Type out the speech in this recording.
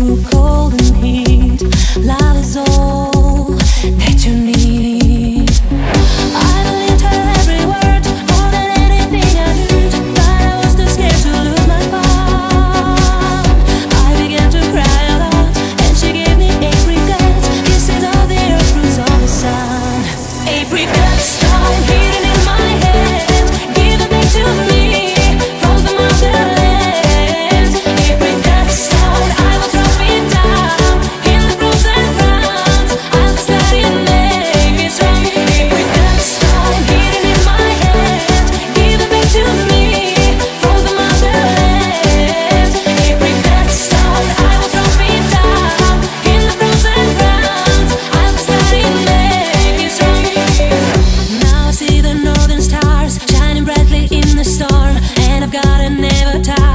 to go. gotta never tie.